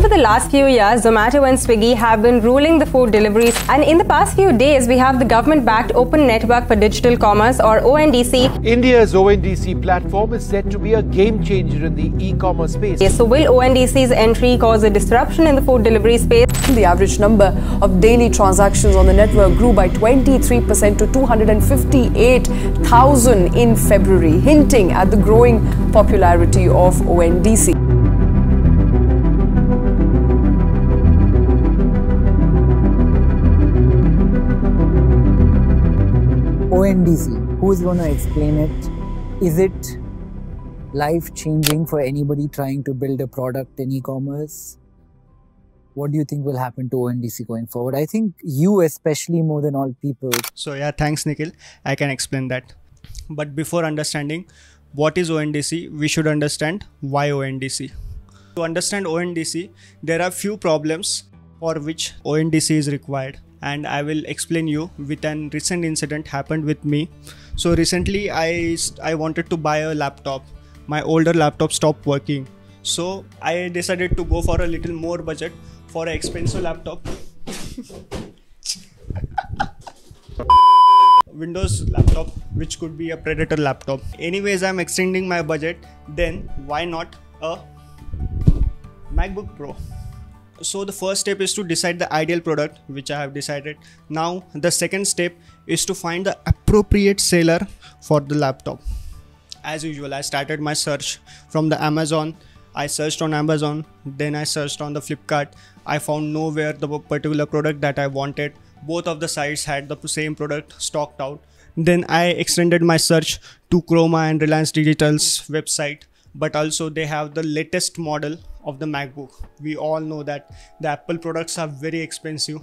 Over the last few years, Zomato and Swiggy have been ruling the food deliveries, and in the past few days, we have the government backed Open Network for Digital Commerce or ONDC. India's ONDC platform is said to be a game changer in the e commerce space. So, will ONDC's entry cause a disruption in the food delivery space? The average number of daily transactions on the network grew by 23% to 258,000 in February, hinting at the growing popularity of ONDC. ONDC, who's going to explain it? Is it life changing for anybody trying to build a product in e commerce? What do you think will happen to ONDC going forward? I think you, especially more than all people. So, yeah, thanks, Nikhil. I can explain that. But before understanding what is ONDC, we should understand why ONDC. To understand ONDC, there are few problems for which ONDC is required and I will explain you with an recent incident happened with me. So recently I I wanted to buy a laptop. My older laptop stopped working. So I decided to go for a little more budget for an expensive laptop. Windows laptop which could be a predator laptop. Anyways I'm extending my budget then why not a MacBook Pro so the first step is to decide the ideal product which i have decided. Now the second step is to find the appropriate seller for the laptop. As usual i started my search from the amazon. I searched on amazon then i searched on the flipkart. I found nowhere the particular product that i wanted. Both of the sites had the same product stocked out. Then i extended my search to croma and reliance digital's website but also they have the latest model of the macbook. We all know that the apple products are very expensive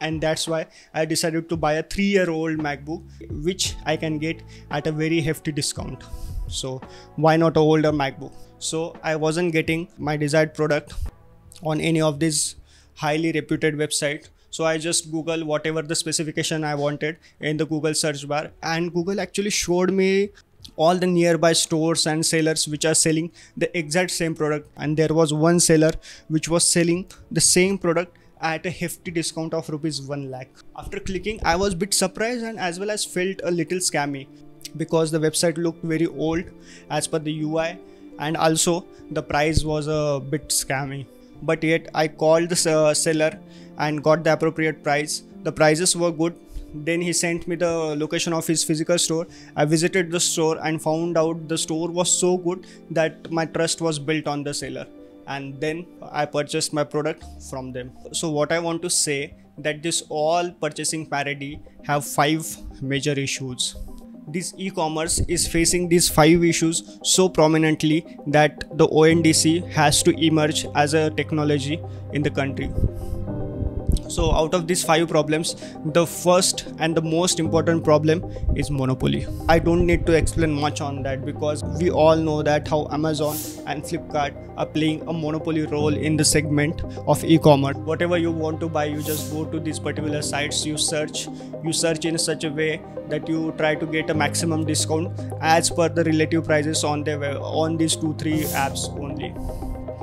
and that's why i decided to buy a 3 year old macbook which i can get at a very hefty discount. So why not a older macbook? So i wasn't getting my desired product on any of these highly reputed website so i just google whatever the specification i wanted in the google search bar and google actually showed me all the nearby stores and sellers which are selling the exact same product. And there was one seller which was selling the same product at a hefty discount of rupees 1 lakh. After clicking i was bit surprised and as well as felt a little scammy because the website looked very old as per the ui and also the price was a bit scammy. But yet i called the seller and got the appropriate price. The prices were good then he sent me the location of his physical store. I visited the store and found out the store was so good that my trust was built on the seller. And then i purchased my product from them. So what i want to say that this all purchasing parody have five major issues. This e-commerce is facing these five issues so prominently that the ondc has to emerge as a technology in the country so out of these five problems the first and the most important problem is monopoly. I don't need to explain much on that because we all know that how amazon and flipkart are playing a monopoly role in the segment of e-commerce. Whatever you want to buy you just go to these particular sites you search. You search in such a way that you try to get a maximum discount as per the relative prices on their on these two three apps only.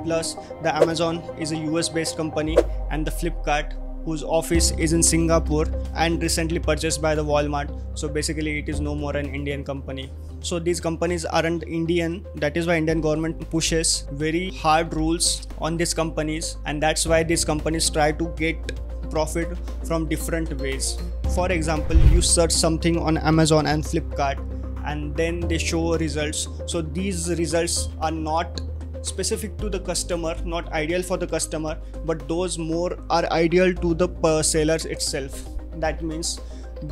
Plus the amazon is a us based company and the flipkart whose office is in Singapore and recently purchased by the Walmart. So basically it is no more an Indian company. So these companies aren't Indian. That is why Indian government pushes very hard rules on these companies and that's why these companies try to get profit from different ways. For example, you search something on Amazon and Flipkart and then they show results. So these results are not specific to the customer not ideal for the customer but those more are ideal to the sellers itself. That means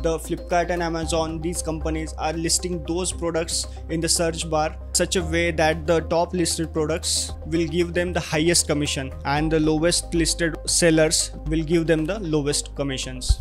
the flipkart and amazon these companies are listing those products in the search bar such a way that the top listed products will give them the highest commission and the lowest listed sellers will give them the lowest commissions.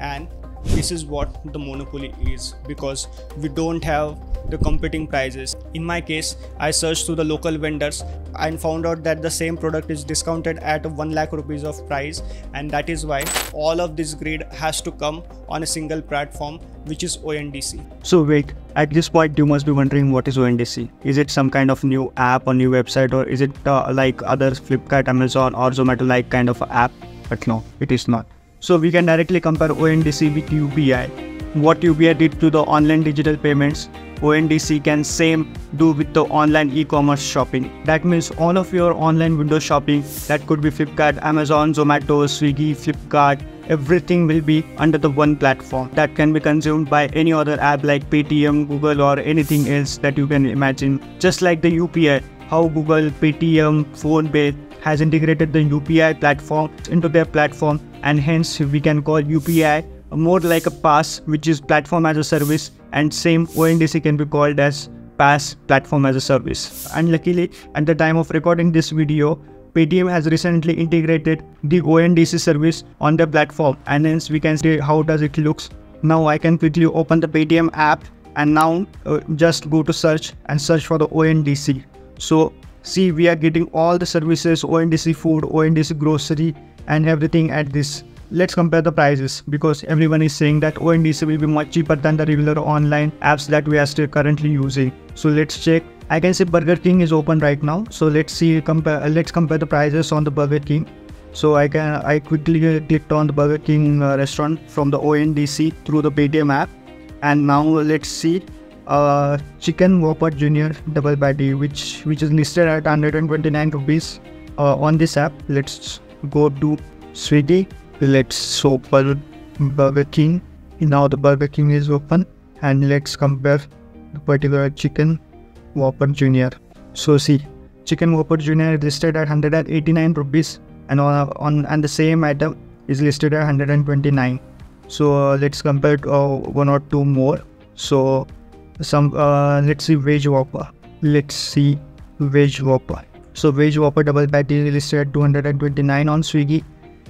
And this is what the monopoly is because we don't have the competing prices. In my case, I searched through the local vendors and found out that the same product is discounted at 1 lakh rupees of price and that is why all of this grid has to come on a single platform which is ONDC. So wait, At this point, you must be wondering what is ONDC? Is it some kind of new app or new website, or is it uh, like other Flipkart, Amazon, or Zomato like kind of app? But no, it is not. So we can directly compare ONDC with UPI. What UPI did to the online digital payments, ONDC can same do with the online e-commerce shopping. That means all of your online window shopping, that could be Flipkart, Amazon, Zomato, Swiggy, Flipkart, everything will be under the one platform that can be consumed by any other app like Paytm, Google or anything else that you can imagine. Just like the UPI, how Google, Paytm, PhonePe has integrated the UPI platform into their platform and hence we can call UPI more like a PaaS which is platform as a service and same ONDC can be called as PaaS platform as a service. And luckily at the time of recording this video Paytm has recently integrated the ONDC service on the platform and hence we can see how does it looks. Now I can quickly open the Paytm app and now uh, just go to search and search for the ONDC. So see we are getting all the services ONDC food, ONDC grocery and everything at this. Let's compare the prices because everyone is saying that ONDC will be much cheaper than the regular online apps that we are still currently using. So let's check I can see Burger King is open right now. So let's see compare uh, let's compare the prices on the Burger King. So I can I quickly clicked on the Burger King uh, restaurant from the ONDC through the Paytm app, and now let's see uh, chicken Whopper Junior double patty which which is listed at 129 rupees uh, on this app. Let's go to Swiggy. Let's open Burger King. Now the Burger King is open, and let's compare the particular chicken Whopper Junior. So see, Chicken Whopper Junior is listed at 189 rupees and on, on and the same item is listed at 129. So uh, let's compare to, uh, one or two more. So some uh, let's see Veg Whopper. Let's see Veg Whopper. So Veg Whopper double patty is listed at 229 on Swiggy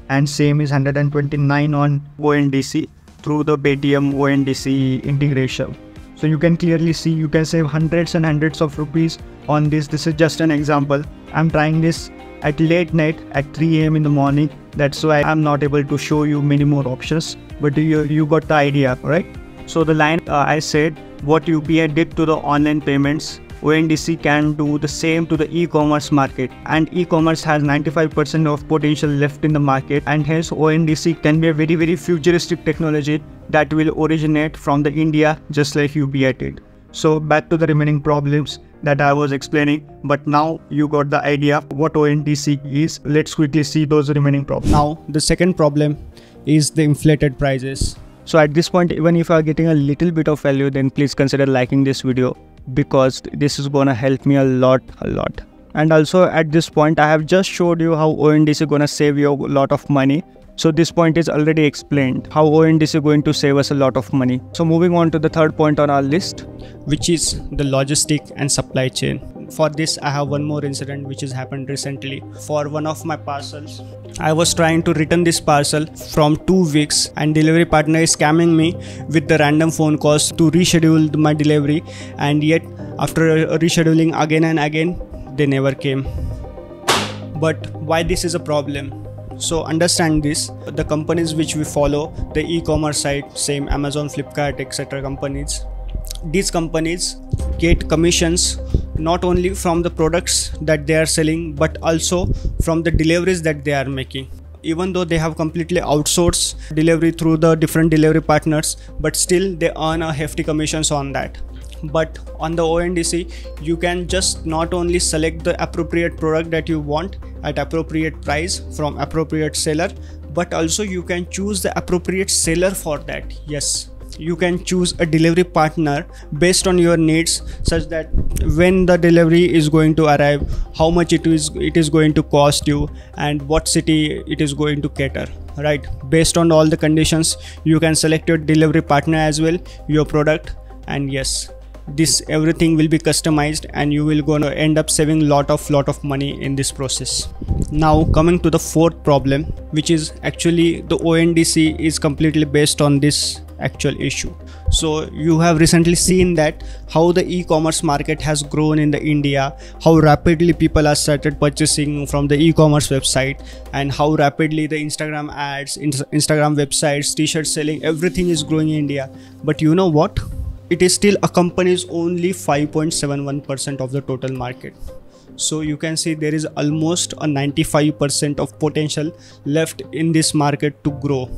and same is 129 on ONDC through the Paytm ONDC integration. So you can clearly see you can save hundreds and hundreds of rupees on this. This is just an example. I'm trying this at late night at 3 am in the morning. That's why I'm not able to show you many more options. But you, you got the idea, right? So the line uh, I said what UPI did to the online payments ONDC can do the same to the e-commerce market and e-commerce has 95% of potential left in the market and hence ONDC can be a very very futuristic technology that will originate from the India just like UPI did. So back to the remaining problems that I was explaining but now you got the idea of what ONDC is. Let's quickly see those remaining problems. Now the second problem is the inflated prices. So at this point even if you are getting a little bit of value then please consider liking this video because this is gonna help me a lot a lot. And also at this point i have just showed you how ondc is gonna save you a lot of money. So this point is already explained how ondc is going to save us a lot of money. So moving on to the third point on our list which is the logistic and supply chain for this i have one more incident which has happened recently. For one of my parcels i was trying to return this parcel from two weeks and delivery partner is scamming me with the random phone calls to reschedule my delivery and yet after rescheduling again and again they never came. But why this is a problem? So understand this the companies which we follow the e-commerce site same amazon flipkart etc companies these companies get commissions not only from the products that they are selling but also from the deliveries that they are making. Even though they have completely outsourced delivery through the different delivery partners but still they earn a hefty commissions on that. But on the ONDC you can just not only select the appropriate product that you want at appropriate price from appropriate seller but also you can choose the appropriate seller for that. Yes you can choose a delivery partner based on your needs such that when the delivery is going to arrive how much it is it is going to cost you and what city it is going to cater right? Based on all the conditions you can select your delivery partner as well your product and yes this everything will be customized and you will gonna end up saving lot of lot of money in this process. Now coming to the fourth problem which is actually the ondc is completely based on this actual issue. So you have recently seen that how the e-commerce market has grown in the india how rapidly people are started purchasing from the e-commerce website and how rapidly the instagram ads instagram websites t-shirt selling everything is growing in india. But you know what it is still a company's only 5.71% of the total market. So you can see there is almost a 95% of potential left in this market to grow.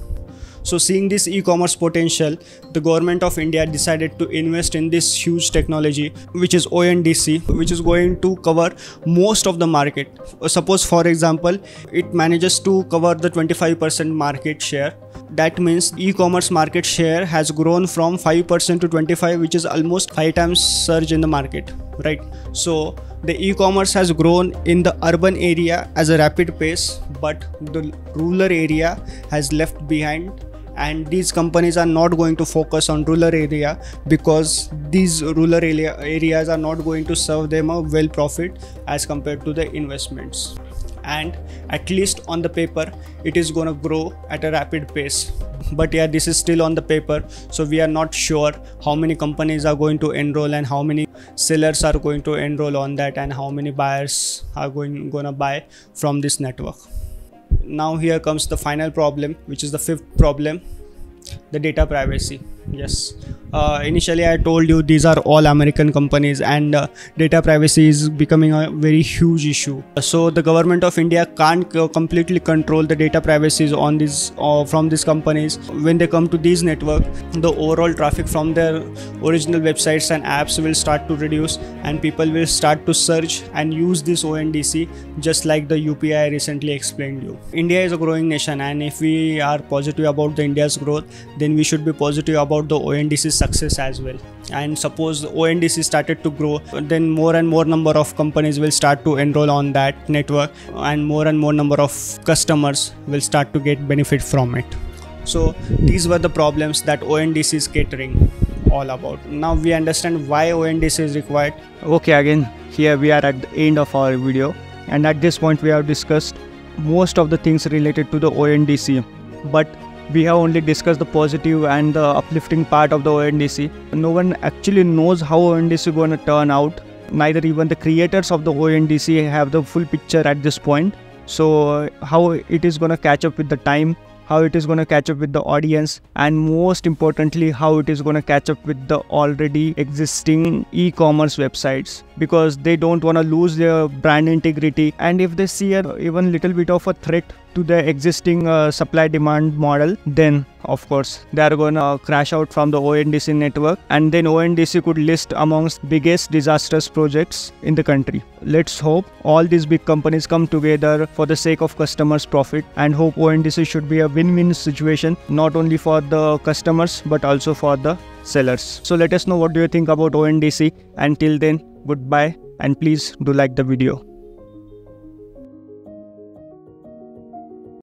So seeing this e-commerce potential the government of india decided to invest in this huge technology which is ondc which is going to cover most of the market. Uh, suppose for example it manages to cover the 25% market share that means e-commerce market share has grown from 5% to 25 which is almost 5 times surge in the market right? So the e-commerce has grown in the urban area as a rapid pace but the rural area has left behind. And these companies are not going to focus on rural area because these rural area areas are not going to serve them a well profit as compared to the investments and at least on the paper it is going to grow at a rapid pace. But yeah this is still on the paper so we are not sure how many companies are going to enroll and how many sellers are going to enroll on that and how many buyers are going to buy from this network. Now here comes the final problem which is the fifth problem the data privacy yes. Uh, initially i told you these are all american companies and uh, data privacy is becoming a very huge issue. So the government of india can't completely control the data privacies on these uh, from these companies. When they come to these network the overall traffic from their original websites and apps will start to reduce and people will start to search and use this ondc just like the upi i recently explained you. India is a growing nation and if we are positive about the india's growth then we should be positive about about the ONDC's success as well. And suppose ONDC started to grow, then more and more number of companies will start to enroll on that network, and more and more number of customers will start to get benefit from it. So these were the problems that ONDC is catering all about. Now we understand why ONDC is required. Okay, again here we are at the end of our video, and at this point we have discussed most of the things related to the ONDC, but we have only discussed the positive and the uplifting part of the ONDC. No one actually knows how ONDC is going to turn out. Neither even the creators of the ONDC have the full picture at this point. So how it is going to catch up with the time how it is going to catch up with the audience and most importantly how it is going to catch up with the already existing e-commerce websites because they don't want to lose their brand integrity and if they see a even little bit of a threat to the existing uh, supply demand model then of course they are going to crash out from the ONDC network and then ONDC could list amongst biggest disastrous projects in the country. Let's hope all these big companies come together for the sake of customers profit and hope ONDC should be a win-win situation not only for the customers but also for the sellers. So let us know what do you think about ONDC until then goodbye and please do like the video